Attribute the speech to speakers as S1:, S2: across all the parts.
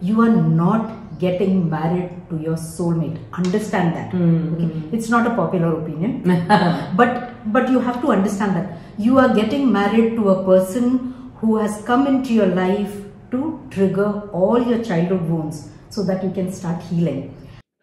S1: you are not getting married to your soulmate. Understand that. Hmm. Okay? It's not a popular opinion, but but you have to understand that you are getting married to a person who has come into your life to trigger all your childhood wounds so that you can start healing.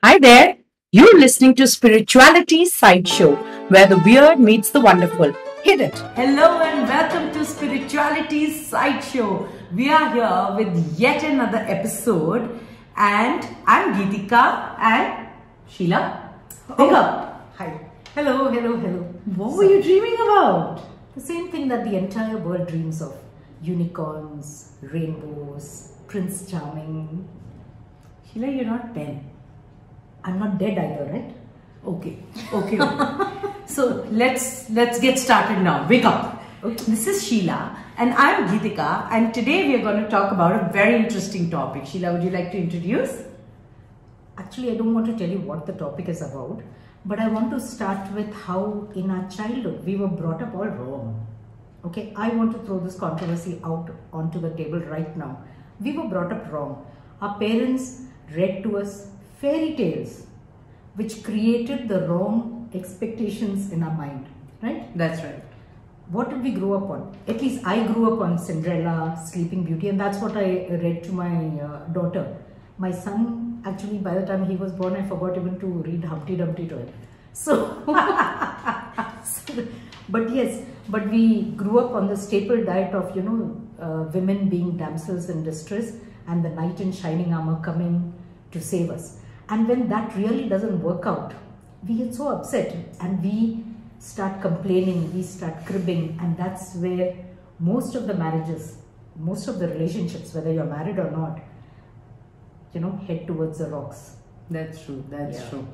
S2: Hi there. You're listening to Spirituality Sideshow, where the weird meets the wonderful. Hit it.
S3: Hello and welcome to Spirituality Sideshow. We are here with yet another episode, and I'm Geetika and Sheila. Pick up.
S1: Hi. Hello, hello, hello.
S3: What were you dreaming about?
S1: The same thing that the entire world dreams of unicorns, rainbows, Prince Charming.
S3: Sheila, you're not 10.
S1: I'm not dead either, right?
S3: Okay, okay. okay. so let's let's get started now. Wake up.
S1: Okay.
S3: This is Sheila and I'm Geetika and today we are going to talk about a very interesting topic. Sheila, would you like to introduce?
S1: Actually, I don't want to tell you what the topic is about, but I want to start with how in our childhood we were brought up all wrong. Okay, I want to throw this controversy out onto the table right now. We were brought up wrong. Our parents read to us fairy tales which created the wrong expectations in our mind, right?
S3: That's right.
S1: What did we grow up on? At least I grew up on Cinderella, Sleeping Beauty, and that's what I read to my uh, daughter. My son, actually, by the time he was born, I forgot even to read Humpty Dumpty to him. So, but yes, but we grew up on the staple diet of, you know, uh, women being damsels in distress and the knight in shining armor coming to save us. And when that really doesn't work out, we get so upset and we start complaining, we start cribbing, and that's where most of the marriages, most of the relationships, whether you're married or not, you know, head towards the rocks.
S3: That's true. That's
S1: Yeah.
S3: true.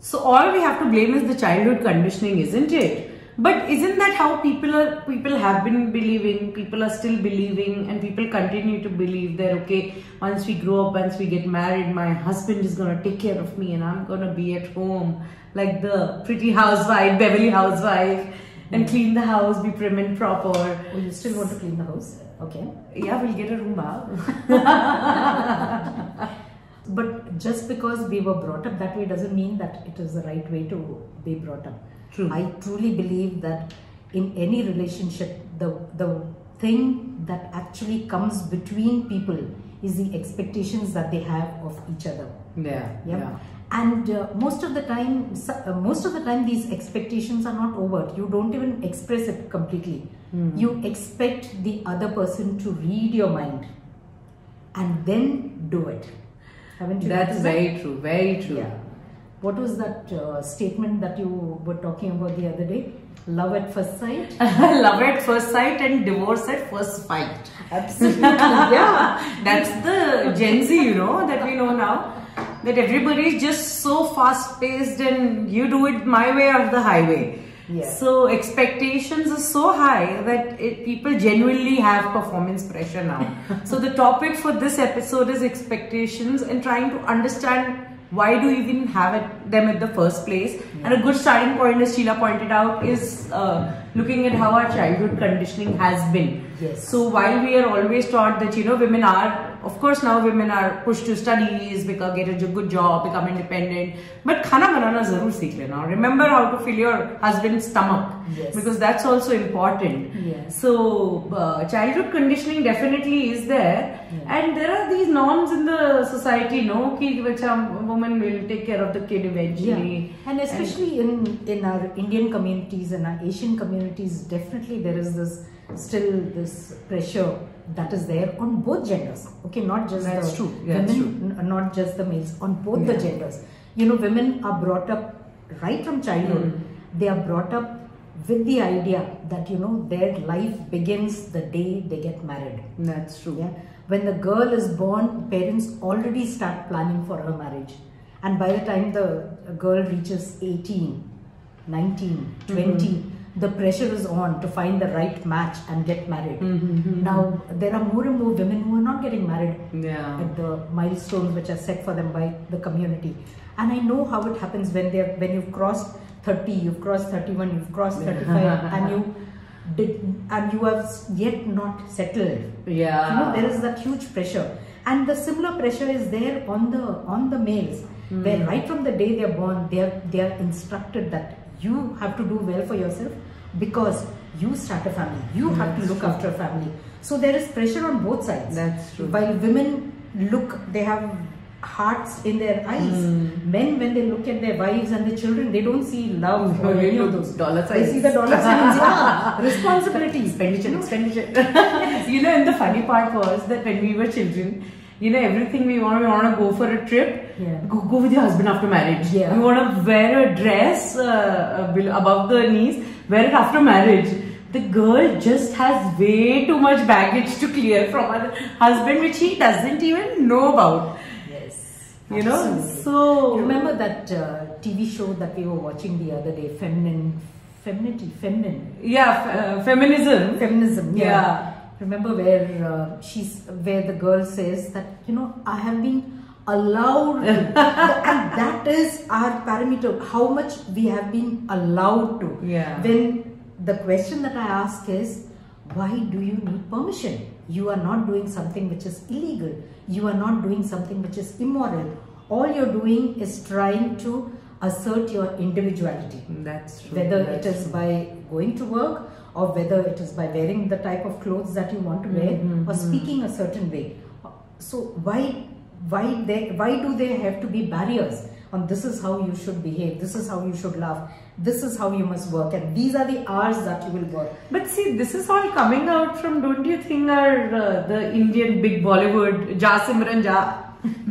S3: So all we have to blame is the childhood conditioning, isn't it? But isn't that how people are? People have been believing. People are still believing, and people continue to believe that okay, once we grow up, once we get married, my husband is gonna take care of me, and I'm gonna be at home like the pretty housewife, Beverly housewife, and mm. clean the house, be prim and proper.
S1: Oh, you still want to clean the house? Okay.
S3: Yeah, we'll get a Roomba.
S1: But just because we were brought up that way doesn't mean that it is the right way to be brought up.
S3: True.
S1: I truly believe that in any relationship, the the thing that actually comes between people is the expectations that they have of each other.
S3: Yeah,
S1: yeah, and uh, most of the time uh, most of the time these expectations are not overt you don't even express it completely you expect the other person to read your mind and then do it haven't you
S3: That's
S1: noticed that?
S3: very true. Very true.
S1: yeah what was that uh, statement that you were talking about the other day love at first sight
S3: Love at first sight and divorce at first fight.
S1: absolutely yeah
S3: That's the Gen Z, you know, that we know now. That everybody is just so fast paced and you do it my way or the highway.
S1: Yeah.
S3: So expectations are so high that it, people genuinely have performance pressure now. so the topic for this episode is expectations and trying to understand why do we even have it, them at the first place. And a good starting point, as Sheila pointed out, is uh, looking at how our childhood conditioning has been.
S1: Yes.
S3: So while we are always taught that you know women are, of course, now women are pushed to studies, become, get a good job, become independent. But khana banana zarur seekh lena. Remember how to fill your husband's stomach.
S1: Yes.
S3: Because that's also important.
S1: Yes.
S3: So, uh, childhood conditioning definitely is there. Yes. And there are these norms in the society, no? Ki, which a woman will take care of the kid eventually.
S1: Yeah. And especially and in, in our Indian communities and in our Asian communities, definitely there is this still this pressure that is there on both genders. Okay, not just
S3: That's
S1: the
S3: true. That's
S1: women, n- not just the males, on both the genders. You know, women are brought up right from childhood.
S3: Hmm.
S1: They are brought up with the idea that you know their life begins the day they get married.
S3: That's true.
S1: Yeah. When the girl is born, parents already start planning for her marriage. And by the time the girl reaches 18, 19, 20, the pressure is on to find the right match and get married. Mm-hmm, mm-hmm. Now, there are more and more women who are not getting married
S3: Yeah.
S1: at the milestones which are set for them by the community. And I know how it happens when they when you've crossed 30, you've crossed 31, you've crossed 35, and you did and you have yet not settled.
S3: Yeah.
S1: You know, there is that huge pressure. and the similar pressure is there on the on the males where mm. right from the day they're born they're they are instructed that you have to do well for yourself because you start a family you have to look
S3: true.
S1: after a family so there is pressure on both sides
S3: That's true.
S1: while women look they have hearts in their eyes
S3: Hmm.
S1: men when they look at their wives and their children they don't see love or
S3: They
S1: any of those
S3: dollar signs.
S1: they see the dollar signs yeah responsibility
S3: expenditure, expenditure. you know, and the funny part was that when we were children, you know, everything we want, we want to go for a trip.
S1: Yeah.
S3: Go, go with your husband after marriage.
S1: Yeah.
S3: You want to wear a dress uh, uh, above the knees, it after marriage. The girl just has way too much baggage to clear from her husband, which he doesn't even know about.
S1: yes
S3: You know,
S1: absolutely.
S3: so
S1: remember that uh, TV show that we were watching the other day feminine femininity feminine
S3: yeah, uh, feminism.
S1: feminism yeah,
S3: Yeah.
S1: remember where uh, she's where the girl says that you know i have been allowed and that is our parameter how much we have been allowed to.
S3: Yeah.
S1: then the question that i ask is why do you need permission? You are not doing something which is illegal. You are not doing something which is immoral. All you're doing is trying to assert your individuality.
S3: That's true.
S1: whether it
S3: that's
S1: is by going to work or whether it is by wearing the type of clothes that you want to wear
S3: Mhm,
S1: or speaking a certain way. So why why they why do they have to be barriers on this is how you should behave this is how you should love this is how you must work and these are the hours that you will work
S3: but see this is all coming out from don't you think our uh, the indian big bollywood ja simran ja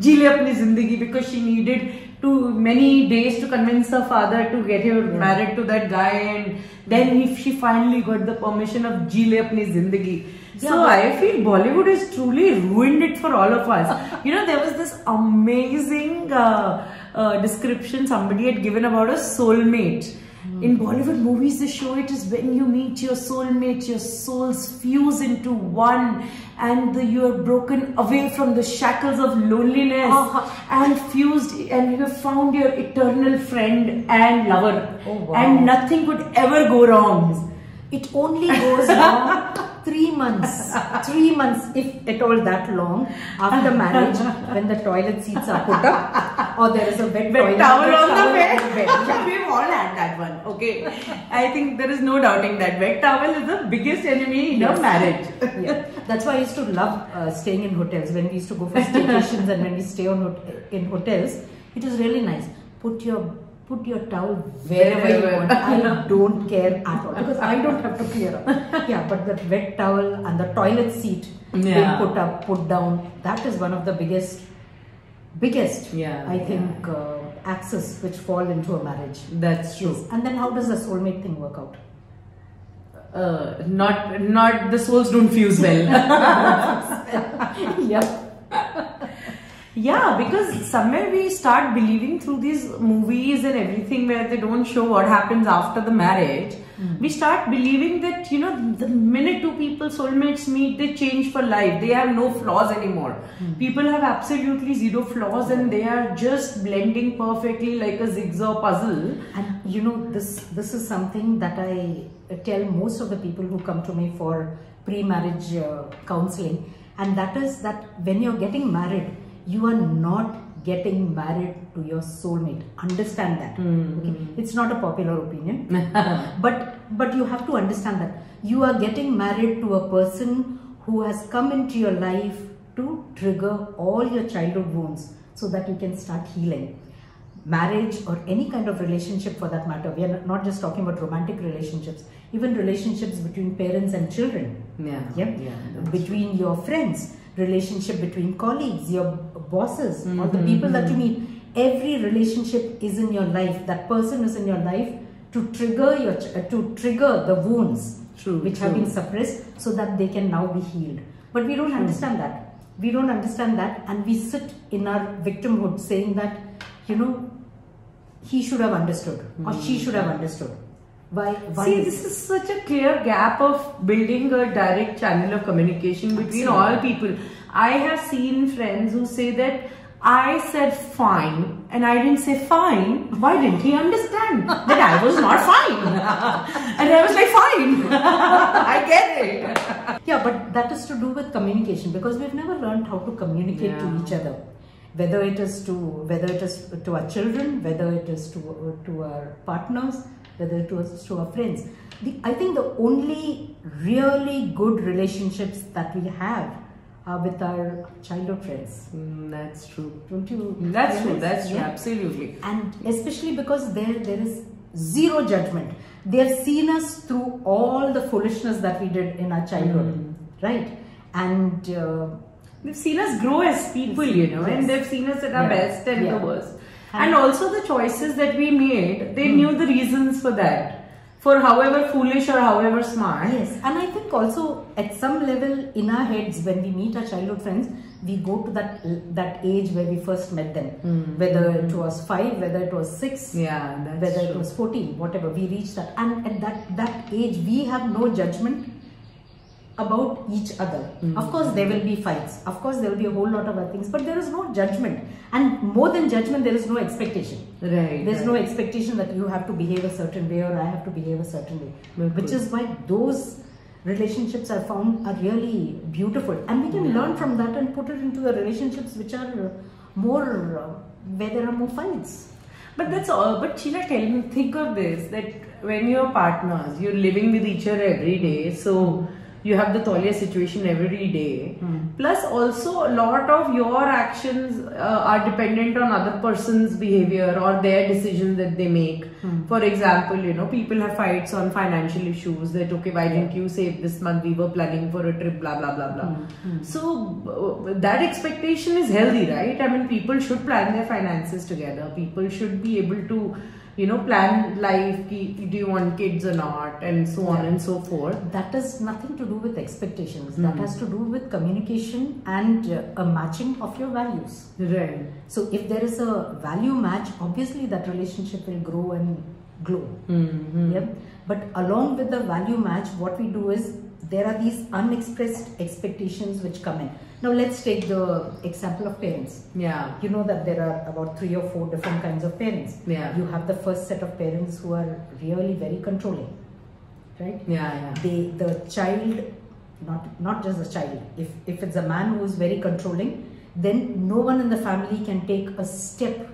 S3: jile apni zindagi because she needed to many days to convince her father to get her yeah. married to that guy and then if she finally got the permission of jile apni zindagi so I feel Bollywood has truly ruined it for all of us. you know, there was this amazing uh, uh, description somebody had given about a soulmate. Hmm. In Bollywood movies, they show it is when you meet your soulmate, your souls fuse into one and the, you are broken away from the shackles of loneliness
S1: uh -huh.
S3: and fused and you have found your eternal friend and lover.
S1: Oh, wow.
S3: And nothing could ever go wrong.
S1: It only goes wrong three months three months if at all that long after marriage when the toilet seats are put up or there is a wet,
S3: Wet
S1: toilet
S3: towel on the
S1: towel
S3: bed.
S1: on the bed. Yeah.
S3: We've all had that one. Okay, I think there is no doubting that wet towel is the biggest enemy in
S1: Yes.
S3: a marriage.
S1: yeah. That's why I used to love uh, staying in hotels. When we used to go for staycations and when we stay on hot- in hotels, it is really nice. Put your put your towel wherever you want. I don't care at all because I don't have to clear up. Yeah, but that wet towel and the toilet seat being put up, put down, that is one of the biggest, biggest,
S3: Yeah,
S1: I
S3: yeah.
S1: think, uh, axis which fall into a marriage.
S3: That's true.
S1: Yes. And then how does the soulmate thing work out?
S3: Uh, not not the souls don't fuse well.
S1: yeah.
S3: Yeah, because somewhere we start believing through these movies and everything where they don't show what happens after the marriage. We start believing that you know the minute two people soulmates meet, they change for life. They have no flaws anymore. People have absolutely zero flaws and they are just blending perfectly like a zigzag puzzle.
S1: And you know, this this is something that I tell most of the people who come to me for pre-marriage uh, counseling, and that is that when you're getting married, you are not getting married to your soulmate. Understand that. Hmm. Okay? It's not a popular opinion, but but you have to understand that you are getting married to a person who has come into your life to trigger all your childhood wounds so that you can start healing. Marriage or any kind of relationship for that matter we are not just talking about romantic relationships even relationships between parents and children.
S3: Yeah,
S1: yeah,
S3: yeah,
S1: between your friends relationship between colleagues your bosses or the people that you meet. Every relationship is in your life. That person is in your life to trigger your ch- uh, to trigger the wounds
S3: True,
S1: which have been suppressed so that they can now be healed. But we don't understand that. We don't understand that and we sit in our victimhood saying that you know he should have understood or she should have understood why why
S3: See,
S1: is
S3: this is such a clear gap of building a direct channel of communication between
S1: Absolutely.
S3: all people. I have seen friends who say that I said fine, and I didn't say fine. Why didn't he understand that I was not fine? and I was like, fine, I get it.
S1: Yeah, but that is to do with communication because we've never learned how to communicate to each other. Whether it is to whether it is to our children, whether it is to to our partners, whether it is to our friends. The, I think the only really good relationships that we have are with our childhood friends.
S3: Mm, that's true.
S1: Don't you?
S3: That's true. That's true.
S1: Yeah.
S3: Absolutely.
S1: and especially because there there is zero judgment they have seen us through all the foolishness that we did in our childhood
S3: Hmm.
S1: right and uh,
S3: They've seen us grow as people, you know,
S1: Yes.
S3: and they've seen us at our
S1: Yeah.
S3: best and
S1: Yeah.
S3: the worst.
S1: And-
S3: also the choices that we made, they hmm. knew the reasons for that. For however foolish or however smart.
S1: yes and i think also at some level in our heads when we meet our childhood friends we go to that that age where we first met them hmm. whether it was 5 whether it was 6
S3: Yeah,
S1: whether
S3: true.
S1: it was 14 whatever we reach that and at that that age we have no judgment about each other. Of course there will be fights. Of course there will be a whole lot of other things but there is no judgment. And more than judgment there is no expectation.
S3: Right.
S1: there's
S3: right.
S1: no expectation that you have to behave a certain way or i have to behave a certain way which is why those relationships i found are really beautiful. And we can learn from that and put it into the relationships which are more uh, where there are more fights.
S3: But that's all. But Sheila, tell me, think of this that when you're partners, you're living with each other every day, so you have the Tolia situation every day. Plus, also a lot of your actions uh, are dependent on other person's behavior or their decisions that they make. For example, you know, people have fights on financial issues that okay, why didn't you save this month? We were planning for a trip, blah blah blah blah. So uh, that expectation is healthy, right? I mean, people should plan their finances together. People should be able to, you know, plan life. ki- Do you want kids or not, and so on
S1: Yeah.
S3: and so forth.
S1: that has nothing to do with expectations that has to do with communication and uh, a matching of your values
S3: Right.
S1: so if there is a value match obviously that relationship will grow and glow
S3: Mm-hmm.
S1: Yep. But along with the value match, what we do is there are these unexpressed expectations which come in. Now let's take the example of parents.
S3: Yeah.
S1: You know that there are about three or four different kinds of parents.
S3: Yeah.
S1: You have the first set of parents who are really very controlling, right?
S3: Yeah. Yeah.
S1: They the child, not not just the child. If if it's a man who is very controlling, then no one in the family can take a step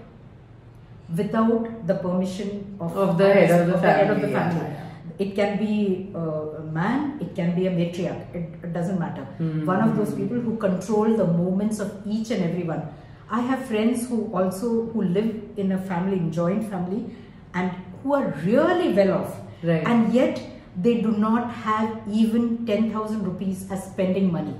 S1: without the permission of,
S3: Of the head of the
S1: head of the
S3: family, yeah,
S1: family.
S3: yeah.
S1: It can be a man, it can be a matriarch. It, it doesn't matter.
S3: Hmm.
S1: One of those people who control the movements of each and everyone. I have friends who also who live in a family, in joint family, and who are really well off,
S3: Right.
S1: and yet they do not have even ten thousand rupees as spending money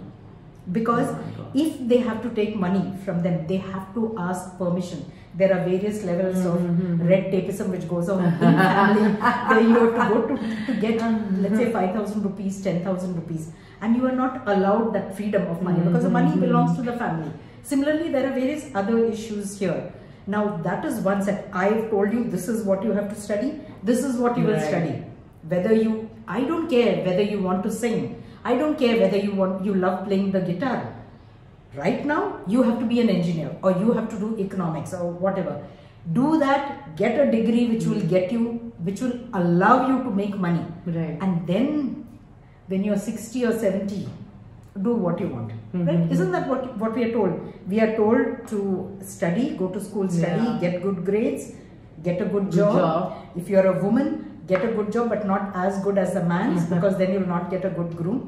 S1: because
S3: Oh
S1: if they have to take money from them they have to ask permission there are various levels
S3: Mm-hmm,
S1: of red tapeism which goes on in family. Where you have to go to, to get let's say 5000 rupees 10000 rupees. And you are not allowed that freedom of money because the money
S3: Mm-hmm.
S1: belongs to the family. Similarly there are various other issues here. Now that is one set. I've told you this is what you have to study. This is what you will study. Whether you i don't care whether you want to sing. I don't care whether you want you love playing the guitar right now you have to be an engineer or you have to do economics or whatever. Do that get a degree which will hmm. get you which will allow you to make money.
S3: Right.
S1: and then when you're 60 or 70 do what you want. Right? Mm-hmm. Isn't that what what we are told? We are told to study go to school study
S3: Yeah.
S1: get good grades get a good
S3: Good
S1: job.
S3: job.
S1: if you're a woman get a good job but not as good as a man's mm-hmm. because then you'll not get a good groom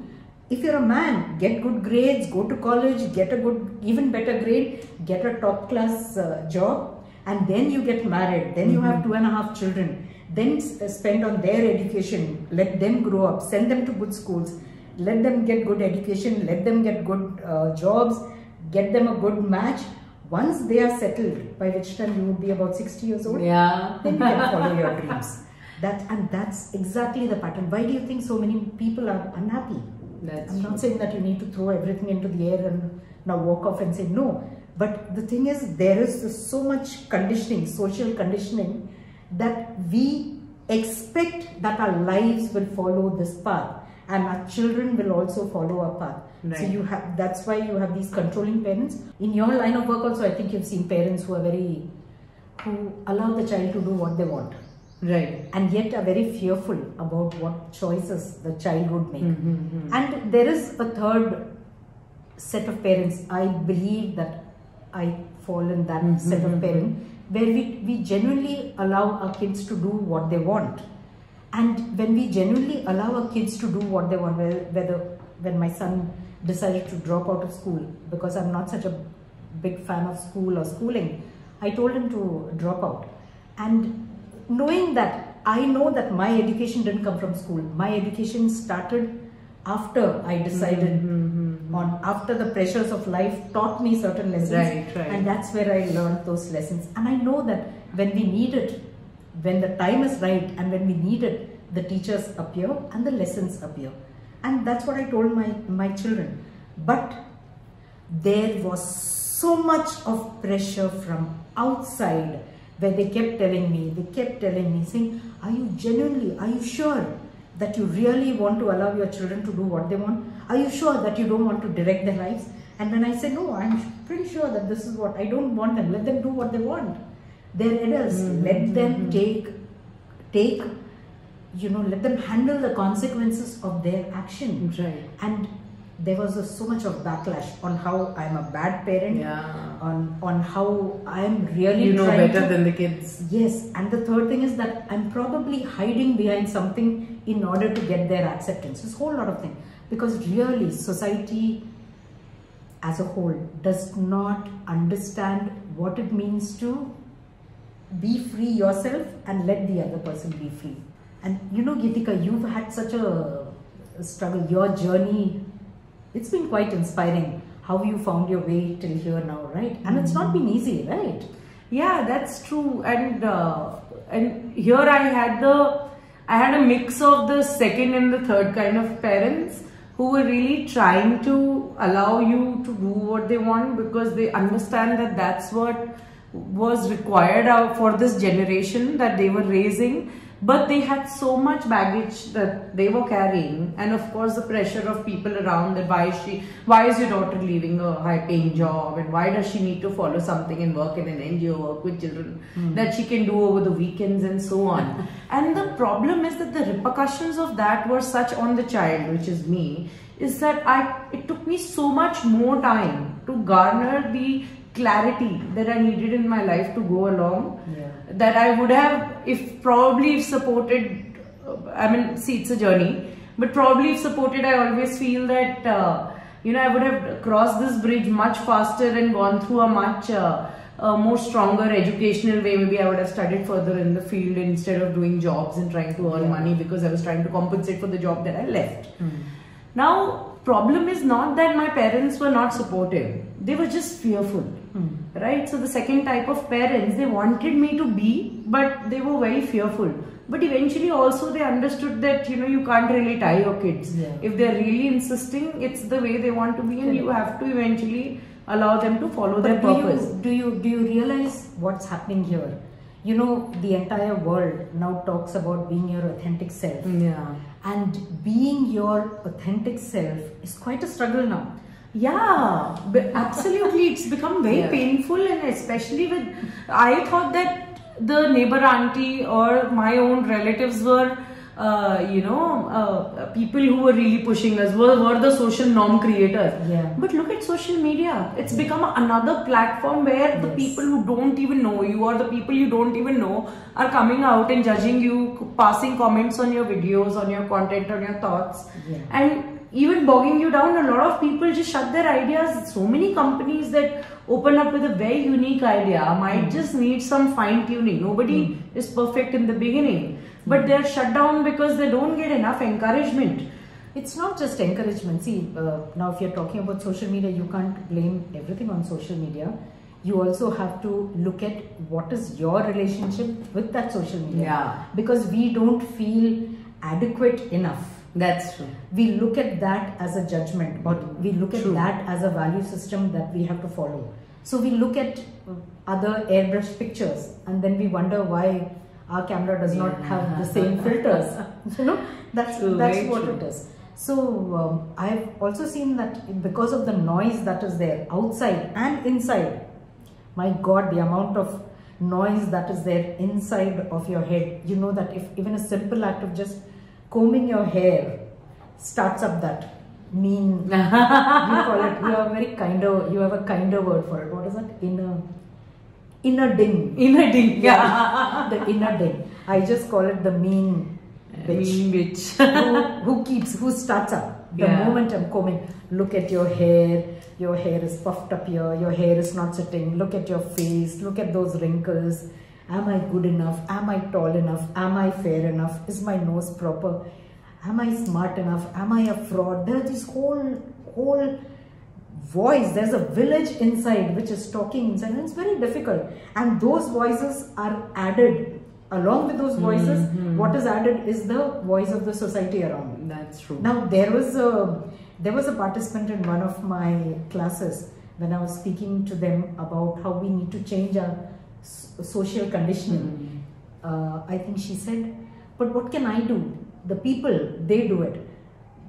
S1: if you're a man get good grades go to college get a good even better grade get a top class uh, job and then you get married. Then you have two and a half children. Then s- uh, spend on their education. Let them grow up. Send them to good schools. Let them get good education. Let them get good uh, jobs. Get them a good match. Once they are settled by which time you would be about 60 years old
S3: Yeah.
S1: then you can follow your dreams. That and that's exactly the pattern. Why do you think so many people are unhappy
S3: That's
S1: i'm
S3: true.
S1: not saying that you need to throw everything into the air and now walk off and say no but the thing is there is so much conditioning social conditioning that we expect that our lives will follow this path and our children will also follow our path. So you have that's why you have these controlling parents. In your line of work also, I think you've seen parents who are very who allow the child to do what they want
S3: Right.
S1: and yet are very fearful about what choices the child would make.
S3: Mm-hmm.
S1: And there is a third set of parents. I believe that I fall in that
S3: Mm-hmm,
S1: set of parents where we, we genuinely allow our kids to do what they want. And when we genuinely allow our kids to do what they want, whether when my son decided to drop out of school because I'm not such a big fan of school or schooling, I told him to drop out. And knowing that I know that my education didn't come from school, my education started after I decided
S3: Mm-hmm,
S1: on after the pressures of life taught me certain lessons.
S3: Right, right.
S1: and that's where I learned those lessons. And I know that when we need it when the time is right and when we need it the teachers appear and the lessons appear. And that's what I told my my children. But there was so much of pressure from outside where they kept telling me they kept telling me saying are you genuinely are you sure that you really want to allow your children to do what they want? Are you sure that you don't want to direct their lives? And when i said no i'm pretty sure that this is what i don't want them. Let them do what they want. They're adults. Mm-hmm. Let them mm-hmm. take take you know let them handle the consequences of their action.
S3: Right.
S1: and there was a, so much of backlash on how I'm a bad parent,
S3: Yeah.
S1: on on how I'm really
S3: You know better
S1: to,
S3: than the kids.
S1: yes. And the third thing is that I'm probably hiding behind something in order to get their acceptance. A whole lot of things because really society as a whole does not understand what it means to be free yourself and let the other person be free. And you know, Geetika, you've had such a struggle. Your journey, it's been quite inspiring how you found your way till here now, right? And it's not been easy, right?
S3: Yeah, that's true. And uh, and here I had the I had a mix of the second and the third kind of parents who were really trying to allow you to do what they want because they understand that that's what was required for this generation that they were raising but they had so much baggage that they were carrying. And of course the pressure of people around that why is she why is your daughter leaving a high paying job? And why does she need to follow something and work in an ngo work with children hmm. that she can do over the weekends and so on? And the problem is that the repercussions of that were such on the child which is me is that i it took me so much more time to garner the clarity that i needed in my life to go along
S1: Yeah.
S3: that I would have, if probably if supported, I mean, see, it's a journey, but probably if supported, I always feel that, uh, you know, I would have crossed this bridge much faster and gone through a much uh, uh, more stronger educational way. Maybe I would have studied further in the field instead of doing jobs and trying to earn
S1: Yeah.
S3: money because I was trying to compensate for the job that I left. Now, problem is not that my parents were not supportive. They were just fearful. Hmm. Right? So the second type of parents, they wanted me to be, but they were very fearful. But eventually also they understood that, you know, you can't really tie your kids.
S1: Yeah.
S3: If they're really insisting, it's the way they want to be and you have to eventually allow them to follow their
S1: do
S3: purpose.
S1: you, do you do you realize what's happening here? You know, the entire world now talks about being your authentic self.
S3: Yeah.
S1: And being your authentic self is quite a struggle now.
S3: Yeah, absolutely. It's become very
S1: Yeah.
S3: painful, and especially with. I thought that the neighbor auntie or my own relatives were, uh, you know, uh, people who were really pushing us, were, were the social norm creators.
S1: Yeah.
S3: But look at social media. It's become another platform where the people who don't even know you or the people you don't even know are coming out and judging you, passing comments on your videos, on your content, on your thoughts.
S1: Yeah.
S3: And even bogging you down, a lot of people just shut their ideas. So many companies that open up with a very unique idea might just need some fine tuning. Nobody is perfect in the beginning, but they're shut down because they don't get enough encouragement.
S1: It's not just encouragement. See, uh, now if you're talking about social media, you can't blame everything on social media. You also have to look at what is your relationship with that social media.
S3: Yeah.
S1: Because we don't feel adequate enough.
S3: That's true.
S1: We look at that as a judgment or we look at
S3: True.
S1: that as a value system that we have to follow. So we look at other airbrush pictures and then we wonder why our camera does not have the same filters. you know, that's
S3: True,
S1: that's what
S3: true.
S1: it is. So um, I've also seen that because of the noise that is there outside and inside, my God, the amount of noise that is there inside of your head. You know that if even a simple act of just combing your hair starts up that mean, you call it, you have a very kinder, you have a kinder word for it. What is that? Inner, inner ding.
S3: Inner ding, yeah.
S1: the inner ding. I just call it the mean bitch.
S3: Mean bitch.
S1: who, who keeps, who starts up. The
S3: Yeah.
S1: moment I'm combing, look at your hair, your hair is puffed up here, your hair is not sitting, look at your face, look at those wrinkles. Am I good enough? Am I tall enough? Am I fair enough? Is my nose proper? Am I smart enough? Am I a fraud? There are this whole, whole voice. There's a village inside which is talking inside and it's very difficult. And those voices are added. Along with those voices what is added is the voice of the society around.
S3: That's true.
S1: now there was a there was a participant in one of my classes when i was speaking to them about how we need to change our social conditioning. Uh, i think she said but what can i do? The people they do it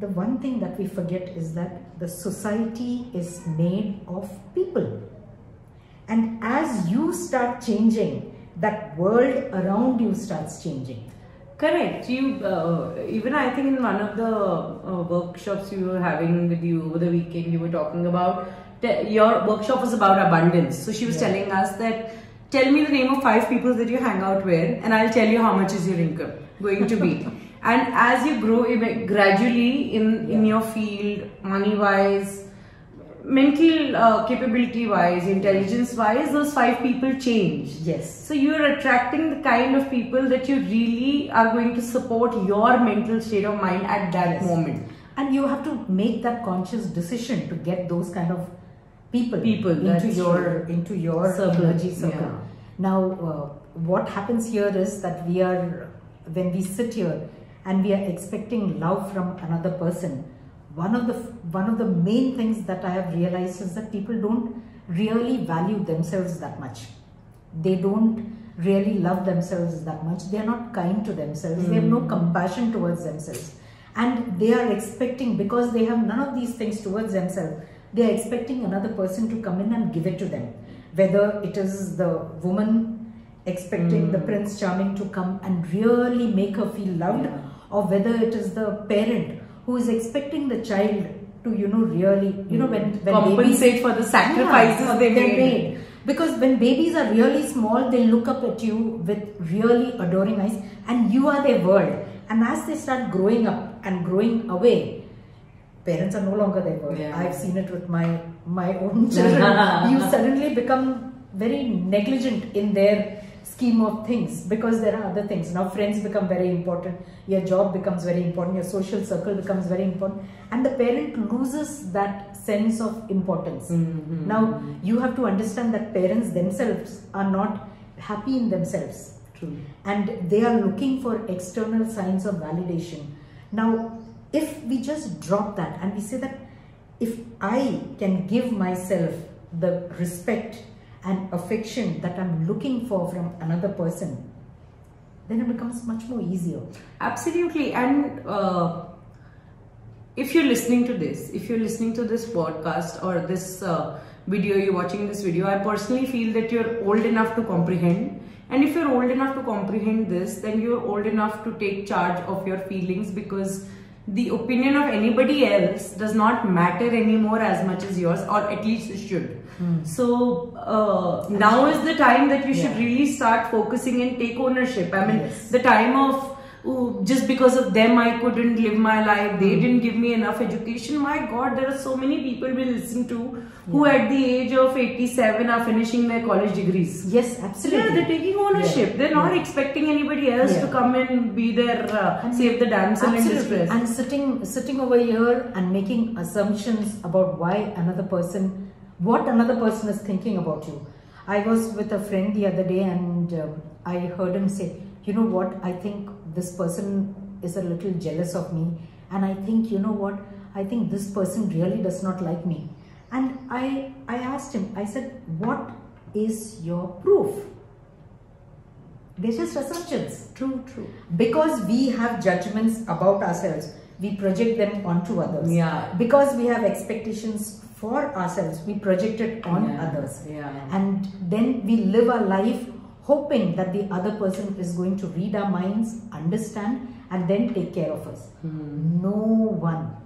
S1: the one thing that we forget is that the society is made of people and as you start changing that world around you starts changing
S3: Correct. You uh, even I think in one of the uh, workshops you were having with you over the weekend, you were talking about your workshop was about abundance. So she was
S1: Yeah.
S3: telling us that tell me the name of five people that you hang out with, and I'll tell you how much is your income going to be. and as you grow gradually in in your field, money wise, mental uh, capability wise, intelligence wise, those five people change.
S1: yes
S3: So you are attracting the kind of people that you really are going to support your mental state of mind at that
S1: Yes.
S3: moment.
S1: and you have to make that conscious decision to get those kind of people,
S3: People,
S1: into your
S3: true.
S1: into your
S3: Circle,
S1: energy circle
S3: yeah.
S1: now uh, what happens here is that we are when we sit here and we are expecting love from another person one of the one of the main things that i have realized is that people don't really value themselves that much. They don't really love themselves that much. They are not kind to themselves. They have no hmm. compassion towards themselves. And they are expecting because they have none of these things towards themselves they are expecting another person to come in and give it to them. Whether it is the woman expecting the hmm. prince charming to come and really make her feel loved
S3: Yeah.
S1: Or whether it is the parent who is expecting the child to you know really you know when, when
S3: Compensate
S1: babies-
S3: for the sacrifices
S1: Yeah,
S3: they
S1: they're
S3: made.
S1: because when babies are really small they look up at you with really adoring eyes and you are their world and as they start growing up and growing away parents are no longer their world
S3: Yeah.
S1: i've seen it with my my own children you suddenly become very negligent in their scheme of things because there are other things. Now friends become very important. Your job becomes very important. Your social circle becomes very important. And the parent loses that sense of importance. Mm-hmm. Now you have to understand that parents themselves are not happy in themselves.
S3: True.
S1: and they are looking for external signs of validation. Now, if we just drop that and we say that if I can give myself the respect and affection that I'm looking for from another person, then it becomes much more easier.
S3: Absolutely. And uh, if you're listening to this, if you're listening to this podcast or this uh, video, you're watching this video, I personally feel that you're old enough to comprehend. And if you're old enough to comprehend this, then you're old enough to take charge of your feelings because the opinion of anybody else does not matter anymore as much as yours, or at least it should. So uh, now is the time that you should really start focusing and take ownership. I mean,
S1: Yes.
S3: the time of "Oh, just because of them I couldn't live my life, they didn't give me enough education. My God, there are so many people we listen to who at the age of 87 are finishing their college degrees.
S1: Yes, absolutely.
S3: Yeah, they're taking ownership.
S1: Yeah.
S3: They're not
S1: Yeah.
S3: expecting anybody else to come and be their uh,
S1: And-
S3: save the damsel in distress.
S1: And sitting sitting over here and making assumptions about why another person, what another person is thinking about you. I was with a friend the other day and um, I heard him say, you know what, I think this person is a little jealous of me and I think, you know what, I think this person really does not like me. And I, I asked him, I said, what is your proof? They're just assumptions
S3: true, true.
S1: because we have judgments about ourselves we project them onto others.
S3: Yeah.
S1: Because we have expectations for ourselves, we project it on
S3: Yeah.
S1: others.
S3: Yeah.
S1: And then we live our life hoping that the other person is going to read our minds, understand, and then take care of us.
S3: Hmm.
S1: No one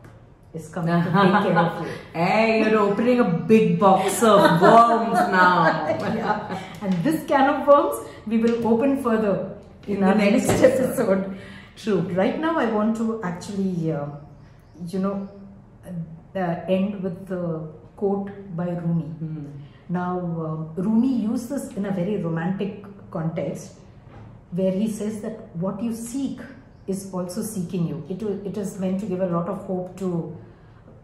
S1: is coming to take care of you.
S3: Hey, you're opening a big box of worms now.
S1: yeah. And this can of worms we will open further in,
S3: In
S1: our
S3: the next
S1: next
S3: episode.
S1: episode.
S3: True.
S1: Right now, I want to actually, uh, you know, uh, end with the quote by Rumi.
S3: Hmm.
S1: Now, uh, Rumi used this in a very romantic context where he says that what you seek is also seeking you. It, it is meant to give a lot of hope to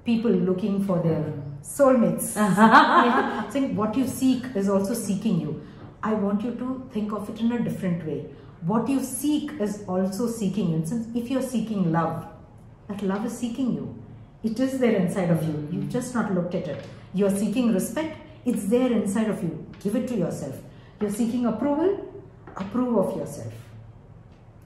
S1: people looking for their soulmates. Yeah. Saying what you seek is also seeking you. I want you to think of it in a different way. What you seek is also seeking you. Since if you're seeking love, that love is seeking you. It is there inside of you. You've just not looked at it. You're seeking respect, it's there inside of you. Give it to yourself. You're seeking approval, approve of yourself.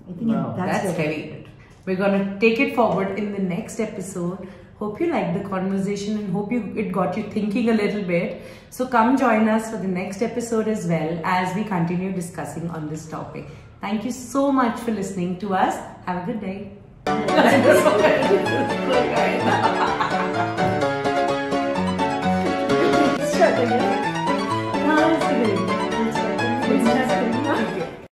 S1: I think
S3: Wow,
S1: that's,
S3: that's
S1: the-
S3: very good. We're gonna take it forward in the next episode. Hope you liked the conversation and hope you it got you thinking a little bit. So come join us for the next episode as well as we continue discussing on this topic. Thank you so much for listening to us. Have a good day.
S1: Start again. Now it's great. It's like- it's just-